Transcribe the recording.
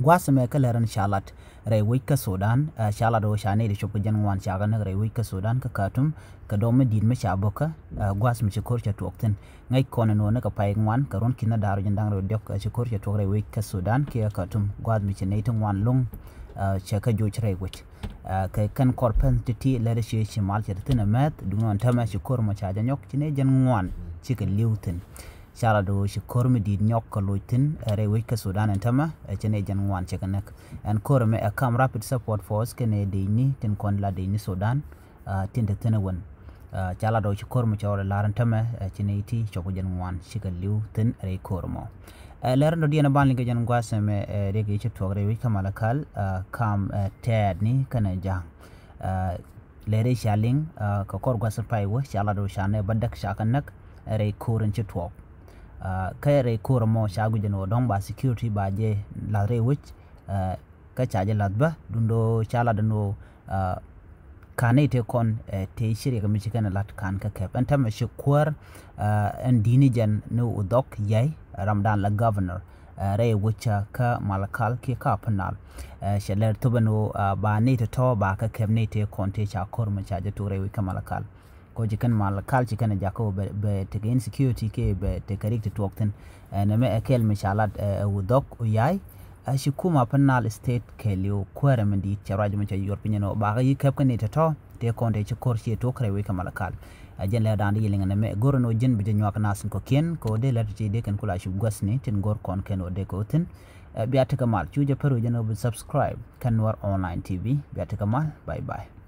gwasame ka leran shalat rai wika sudan shalat wo shane da shukku jan wan shaga na rai wika sudan ka katum ka do me din me shaboka uh, gwas me chikor cha tuokten ngai kone no na ka pai ngwan ka ron kina daru jan dang ro dok uh, chikor cha tuok rai wika sudan ke katum gwas me chene tung wan lung uh, cha ka jo chrai wich ka kan korpen titi lere shi shi mal cha tina met dungon tama chikor ma cha jan yok chine jan ngwan chika liutin shala do shi kormi di nyok ka loitin re wei ka sudan en tama e chene jan wan che kanek en korme a kam rapid support force kene de ni tin kon la de ni sudan tin de tene won chala do shi kormi chawre laran tama chene iti choko jan wan shi ka liu tin re kormo leran do diana ban linga jan gwase me re ge che to re wei ka malakal kam ted ni kana jang lere shaling ka kor gwasa pai wo shala do shane badak shakanak re korin che uh, kayre kura mo shagu jeno don ba security ba je la re wich uh, ka chaje ladba dundo chala dano uh, kane te kon uh, te shiri ka michi kana lat kan ka kep anta ma shi kwar uh, en dini jan no udok yai ramdan la governor uh, re wicha ka malakal ki ka panal uh, shaler tubano uh, ba ne te to ba ka kep ne te kon te cha kor ma chaje to re wi ka malakal ko jikan mal kal jikan jako be, be tege insecurity ke be te karik te tuokten na me akel me shalat udok uyai. Shi kuma panal state ke liu kwere mendi charaj me yor pinyano ba ga yi kep kane te to te konte ci kor ci to kre we kamal kal. Jen le dan yilinga na me goro no jen bi nyak nasin ko ken ko de le ci de kan kula shi gwasni tin gor kon ken o de ko tin. Biya ta kamal chuje peru jeno subscribe kan war online tv biya ta kamal bye bye